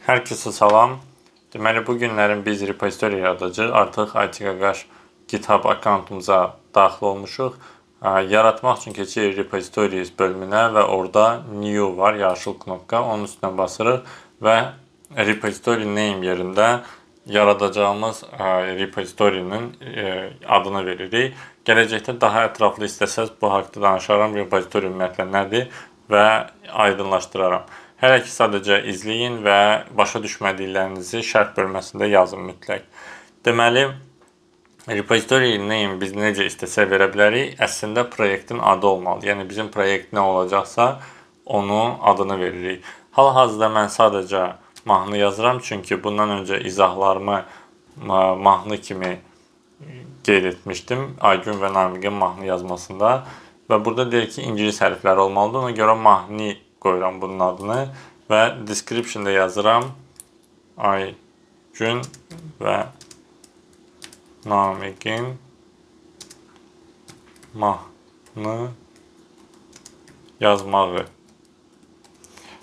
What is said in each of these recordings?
Hər kəsə salam. Deməli bu günlərin biz repozitoriya yaradacağıq. Artıq IT Qaqaş GitHub akkauntumuza daxil olmuşuq. Yaratmaq üçün keçirik repositories bölümünə və orada new var, yaşıl knopka. Onun üstünə basırıq və repository name yerində yaradacağımız repozitorinin adını veririk. Gələcəkdə daha ətraflı istəsəz bu haqqda danışaram. Repozitoriya ümumiyyətlə nədir və aydınlaşdıraram. Hələ ki sadəcə izləyin və başa düşmədiklərinizi şərh bölməsində yazın mütləq. Deməli, repository name biz necə istəsə verə bilərik. Əslində proyektin adı olmalı. Yəni bizim proyekt nə olacaqsa onun adını veririk. Hal-hazırda mən sadəcə mahnı yazıram, çünki bundan öncə izahlarımı mahnı kimi qeyd etmişdim. Aygün və Namiqin mahnı yazmasında və burada deyir ki, ingilis hərfləri olmalıdır. Ona görə mahnı qoyuram bunun adını və description-da yazıram ay, gün və Namiqin mahnı yazmağı.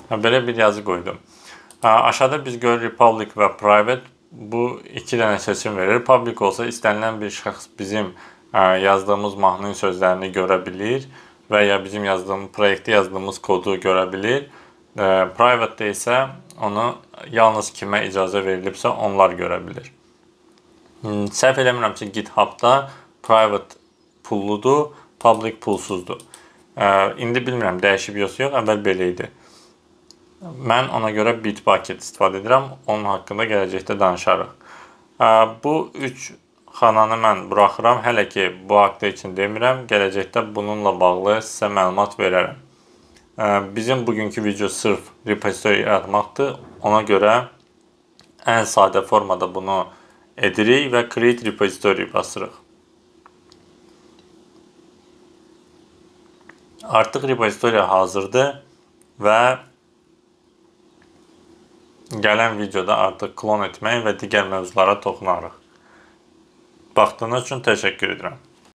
Hə, belə bir yazı qoydum. Aşağıda biz görürük public və private. Bu iki dənə seçim verir. Public olsa istənilən bir şəxs bizim yazdığımız mahnının sözlərini görə bilir və ya bizim yazdığımız proyektdə yazdığımız kodu görə bilir. Private-də isə onu yalnız kimə icazə verilibsə onlar görə bilir. Hmm, səhv eləmirəmsə GitHub-da private pulludur, public pulsuzdur. İndi bilmirəm dəyişib yoxsa yox, əvvəl belə idi. Mən ona görə Bitbucket istifadə edirəm. Onun haqqında gələcəkdə danışarıq. Bu 3 xananı mən buraxıram. Hələ ki bu haqda üçün demirəm. Gələcəkdə bununla bağlı sizə məlumat verərəm. Bizim bugünkü video sırf repozitoriya yaratmaqdır. Ona görə ən sadə formada bunu edirik və create repository basırıq. Artıq repozitoriya hazırdır və gələn videoda artıq klon etmək və digər mövzulara toxunarıq. Baxdığınız üçün təşəkkür edirəm.